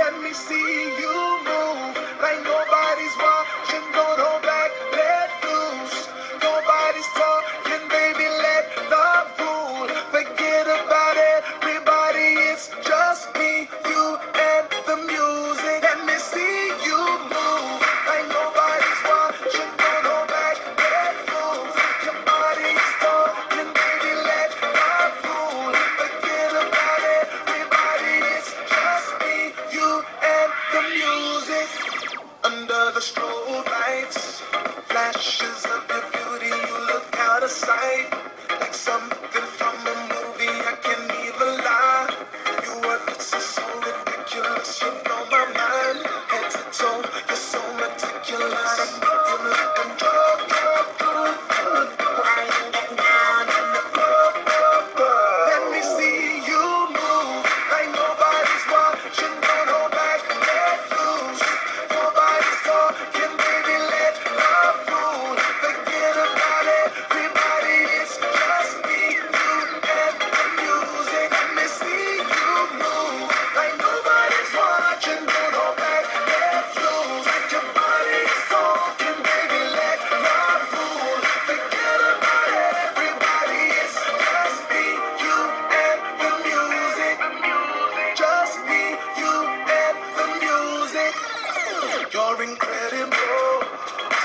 Let me see you move like nobody's watching. under the strobe lights, flashes of your beauty, you look out of sight, like something from a movie. I can't even lie, you were just You're incredible,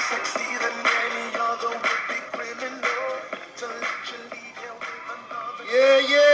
sexy than any other would be criminal. To let you leave here with another. Yeah, yeah.